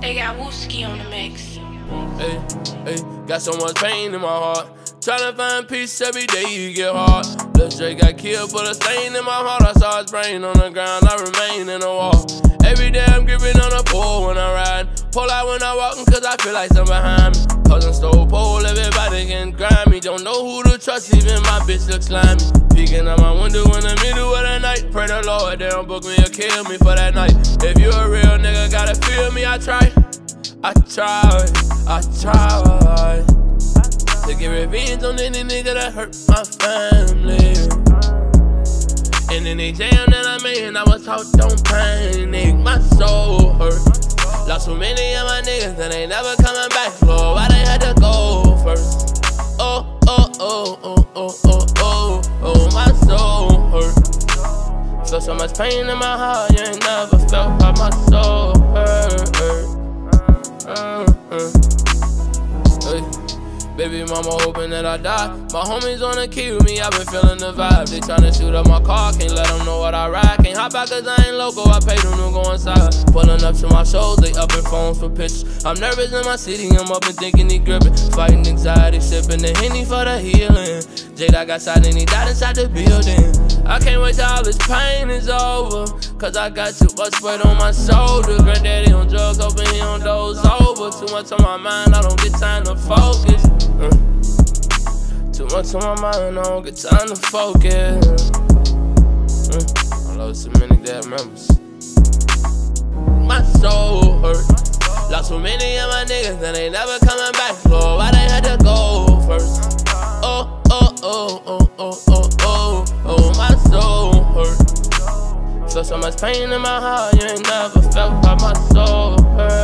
They got Wooski on the mix. Hey, hey, got so much pain in my heart. Tryna find peace every day, you get hard. Lil Drake got killed, put a stain in my heart. I saw his brain on the ground, I remain in the wall. Every day I'm gripping on a pole when I ride. Pull out when I walkin', cause I feel like some behind me. Cousin stole pole, everybody can grind me. Don't know who to trust, even my bitch looks slimy. Peeking out my window in the middle of the night. Pray the Lord, they don't book me or kill me for that night. If you a real nigga, gotta feel me, I try. I try, I try to get revenge on any nigga that hurt my family. And any jam that I made, I was taught don't panic. My soul. So many of my niggas that ain't never coming back. Lord, why they had to go first? Oh, oh, oh, oh, oh, oh, oh, oh, my soul hurt. Feel so much pain in my heart, you ain't never felt how my soul Baby mama hoping that I die. My homies wanna kill me, i been feeling the vibe. They tryna shoot up my car, can't let them know what I ride. Can't hop out cause I ain't local, I pay them to go inside. Pulling up to my shows, they up in phones for pictures. I'm nervous in my city, I'm up and thinking he gripping. Fighting anxiety, sipping the Henny for the healing. Jade, I got shot and he died inside the building. I can't wait till all this pain is over. Cause I got too much weight on my shoulder. Granddaddy on drugs, hoping he on those over. Too much on my mind, I don't Too on my mind, I don't get time to focus. Uh. I lost too many dead members. My soul hurt. Lost so many of my niggas that ain't never coming back. Lord, why they had to go first? Oh, oh, oh, oh, oh, oh, oh, oh, my soul hurt. Feel so much pain in my heart, you ain't never felt how my soul hurt.